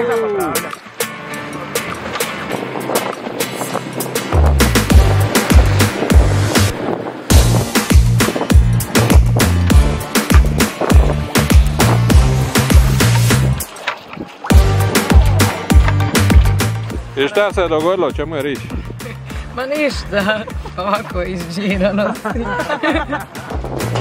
I šta se je dogodilo, čemu je riš? Ma ništa, ovako izđirano.